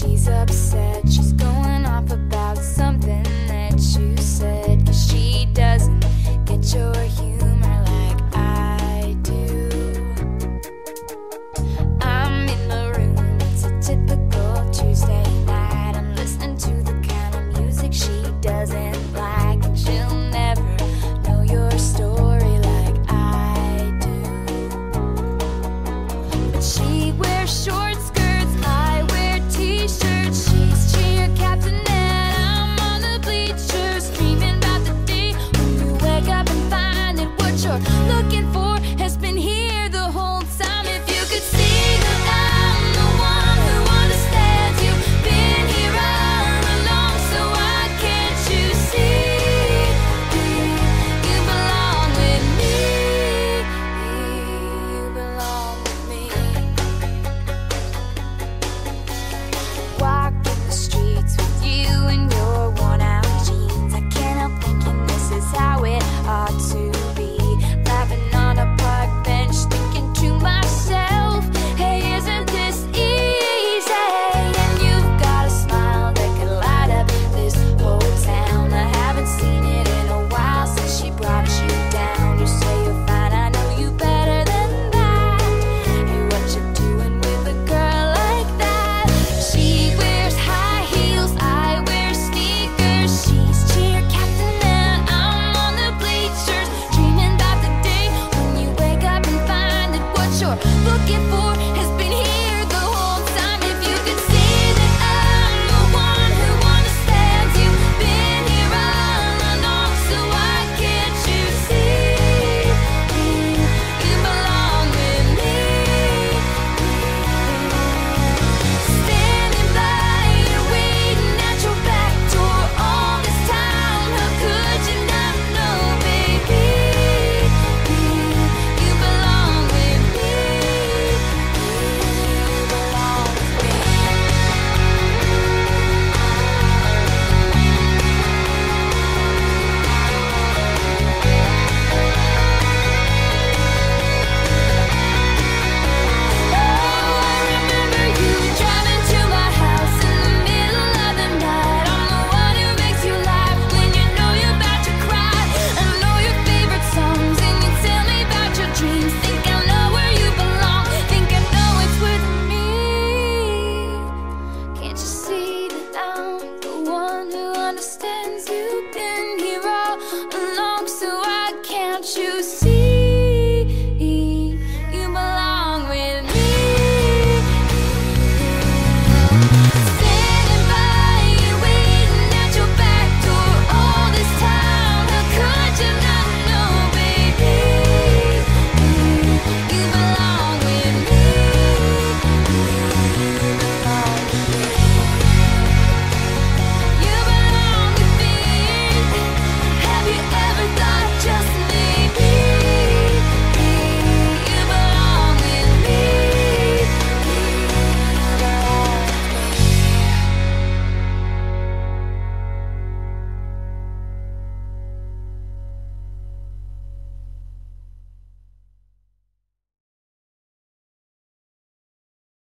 she's upset. She's going off about something that you said. Cause she doesn't get your humor like I do. I'm in the room, it's a typical Tuesday night. I'm listening to the kind of music she doesn't like. And she'll never know your story like I do. But she wears short skirts. looking for you see